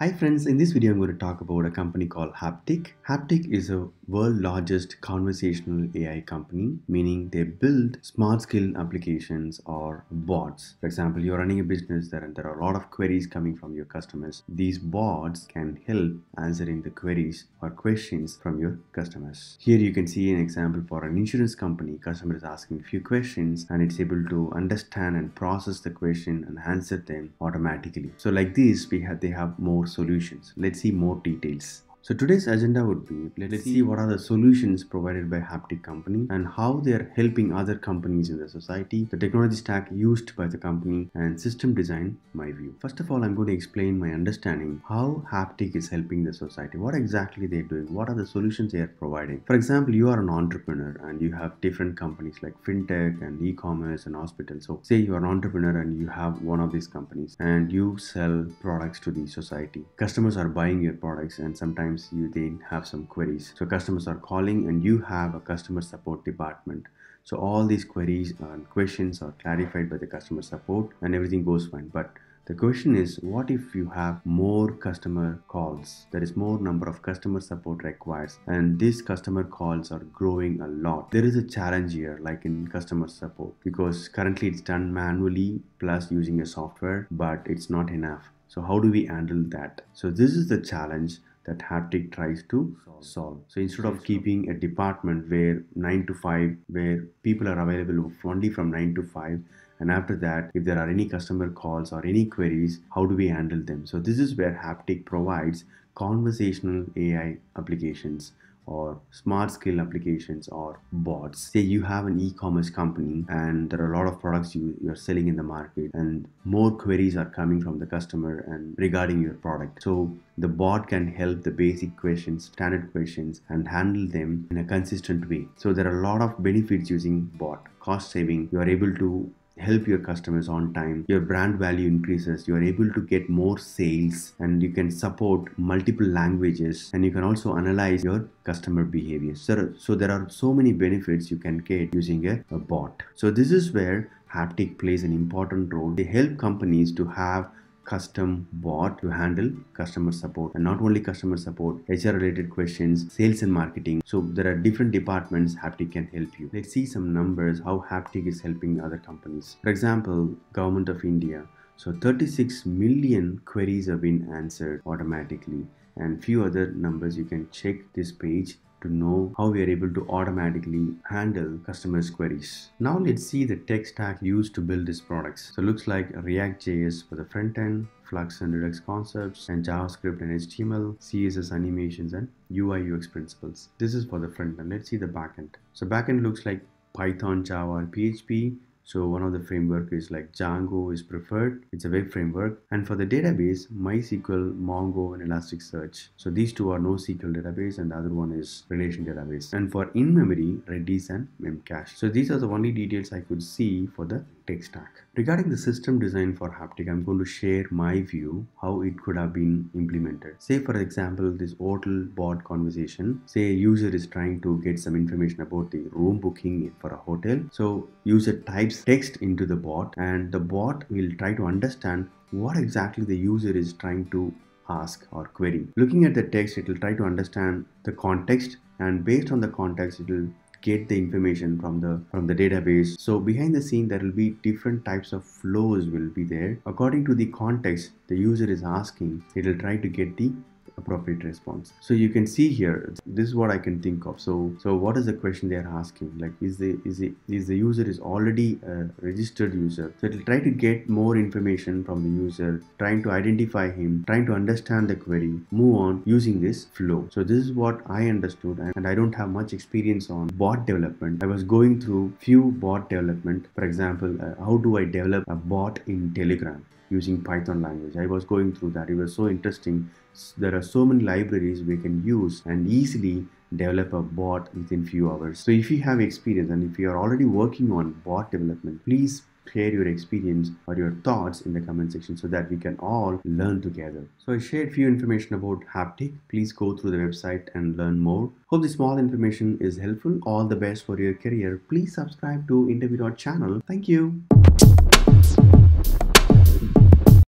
Hi friends, in this video I'm going to talk about a company called Haptik. Haptik is a world largest conversational AI company, meaning they build smart skill applications or bots. For example, you're running a business there and there are a lot of queries coming from your customers. These bots can help answering the queries or questions from your customers. Here you can see an example for an insurance company. Customer is asking a few questions and it's able to understand and process the question and answer them automatically. So like this, we have they have more solutions. Let's see more details. So today's agenda would be let's see what are the solutions provided by Haptik company and how they are helping other companies in the society, the technology stack used by the company and system design my view. First of all, I'm going to explain my understanding how Haptik is helping the society. What exactly they're doing? What are the solutions they are providing? For example, you are an entrepreneur and you have different companies like fintech and e-commerce and hospitals. So say you are an entrepreneur and you have one of these companies and you sell products to the society. Customers are buying your products and sometimes you then have some queries. So customers are calling and you have a customer support department. So all these queries and questions are clarified by the customer support and everything goes fine. But the question is what if you have more customer calls? There is more number of customer support requires and these customer calls are growing a lot. There is a challenge here like in customer support because currently it's done manually plus using a software but it's not enough. So how do we handle that? So this is the challenge that Haptik tries to solve. So instead of keeping a department where 9 to 5, where people are available only from 9 to 5, and after that, if there are any customer calls or any queries, how do we handle them? So this is where Haptik provides conversational AI applications or smart skill applications or bots. Say you have an e-commerce company and there are a lot of products you, you're selling in the market and more queries are coming from the customer and regarding your product. So the bot can help the basic questions, standard questions and handle them in a consistent way. So there are a lot of benefits using bot. Cost saving, you are able to help your customers on time your brand value increases you are able to get more sales and you can support multiple languages and you can also analyze your customer behavior. So, so there are so many benefits you can get using a, a bot. So this is where Haptik plays an important role. They help companies to have custom bot to handle customer support and not only customer support hr related questions sales and marketing. So there are different departments Haptik can help you. Let's see some numbers how Haptik is helping other companies. For example government of india. So 36 million queries have been answered automatically and few other numbers. You can check this page to know how we are able to automatically handle customers queries. Now let's see the tech stack used to build these products. So it looks like React.js for the front end, Flux and Redux concepts, and JavaScript and HTML, CSS animations, and UI UX principles. This is for the front end. Let's see the backend. So backend looks like Python, Java, and PHP, so one of the framework is like Django is preferred. It's a web framework. And for the database, MySQL, Mongo, and Elasticsearch. So these two are NoSQL database and the other one is relation database. And for in-memory, Redis and Memcache. So these are the only details I could see for the tech stack. Regarding the system design for Haptik, I'm going to share my view how it could have been implemented. Say for example, this hotel bot conversation. Say a user is trying to get some information about the room booking for a hotel. So user types text into the bot and the bot will try to understand what exactly the user is trying to ask or query. Looking at the text, it will try to understand the context and based on the context, it will get the information from the from the database. So behind the scene there will be different types of flows will be there. According to the context the user is asking it will try to get the appropriate response. So you can see here this is what i can think of. So so what is the question they are asking? Like is the is the is the user is already a registered user? So it will try to get more information from the user trying to identify him trying to understand the query move on using this flow. So this is what i understood and i don't have much experience on bot development. I was going through few bot development. For example uh, how do i develop a bot in telegram using Python language. I was going through that. It was so interesting. There are so many libraries we can use and easily develop a bot within few hours. So if you have experience and if you are already working on bot development, please share your experience or your thoughts in the comment section so that we can all learn together. So I shared few information about Haptik. Please go through the website and learn more. Hope this small information is helpful. All the best for your career. Please subscribe to Interview channel. Thank you.